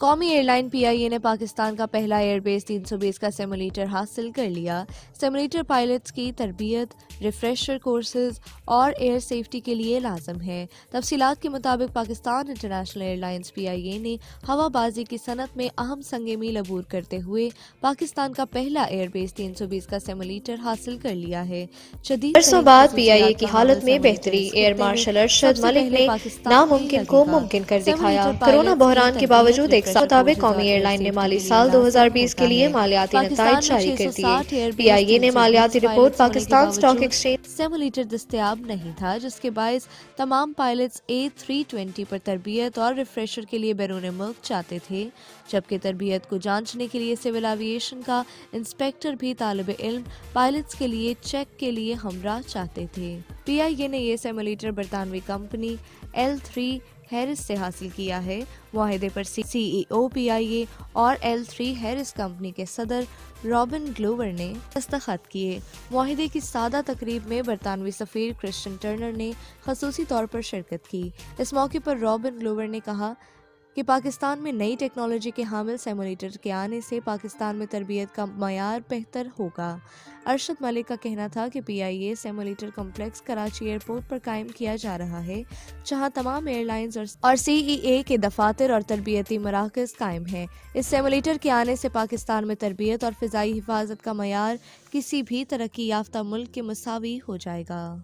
قومی air line P I A نے پاکستان کا پہلا ایئر بیس تین سو بیس کا سیمولیٹر حاصل کر لیا۔ سیمولیٹر پائلٹس کی تربیت ریفریشر کورسز اور ایئر سیفٹی کے لیے لازم ہے تفصیلات کے مطابق Pakistan international airlines P I A نے ہوا بازی کی صنعت میں اہم سنگ میل عبور کرتے ہوئے پاکستان کا پہلا ایئر بیس تین سو بیس کا سیمولیٹر حاصل کر لیا ہے۔ برسوں بعد پی آئی اے کی حالت میں بہتری ایئر مارشل ارشد ملک نے ناممکن کو ممکن کر دکھایا۔ کرونا بحران کے باوجود ایک سال مطابق قومی ایئر لائن نے مالی سال دو ہزار بیس کے لیے مالیاتی نتائج جاری کر دیے پی آئی اے نے مالیاتی report Pakistan stock exchange simulator دستیاب نہیں تھا، جس کے باعث تمام پائلٹس اے تھری ٹوینٹی پر تربیت اور ریفریشر کے لیے بیرون ملک چاہتے تھے۔ جبکہ تربیت کو جانچنے کے لیے سول ایویشن کا انسپیکٹر بھی طالب علم پائلٹس کے لیے چیک کے لیے ہمراہ چاہتے تھے۔ پی آئی اے نے یہ سیمولیٹر برطانوی کمپنی ایل تھری ہیرس سے حاصل کیا ہے۔ معاہدے پر سی ای او پی آئی اے اور ایل تھری ہیرس کمپنی کے صدر رابن گلوور نے دستخط کیے۔ معاہدے کی سادہ تقریب میں برطانوی سفیر کرسچن ٹرنر نے خصوصی طور پر شرکت کی۔ اس موقع پر رابن گلوور نے کہا کہ پاکستان میں نئی ٹیکنالوجی کے حامل سیمولیٹر کے آنے سے پاکستان میں تربیت کا معیار بہتر ہوگا۔ ارشد ملک کا کہنا تھا کہ P I A simulator complex Karachi airport پر قائم کیا جا رہا ہے، جہاں تمام ایئر لائنز اور سی ای اے کے دفاتر اور تربیتی مراکز قائم ہیں۔ اس سیمولیٹر کے آنے سے پاکستان میں تربیت اور فضائی حفاظت کا معیار کسی بھی ترقی یافتہ ملک کے مساوی ہو جائے گا۔